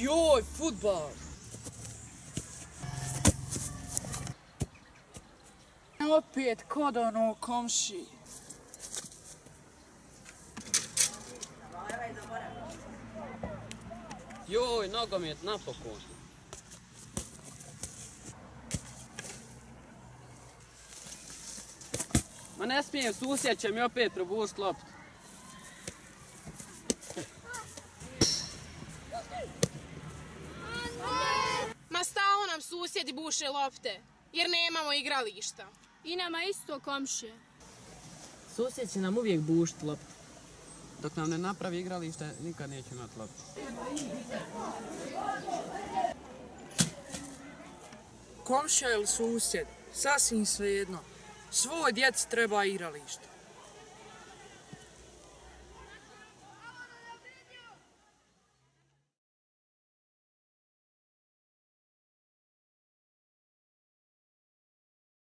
Joj, futbal! E, opet kod ono komši. Joj, nogomet, napokon. Ma ne smijem, susjed će mi opet probušt loptu. Ma stao nam susjedi buše lopte, jer nemamo igrališta. I nama isto komšije. Susjed će nam uvijek bušt loptu. Dok nam ne napravi igralište, nikad neće imati loptu. Komšija ili susjed, sasvim svejedno. Svoj djeci treba igralište.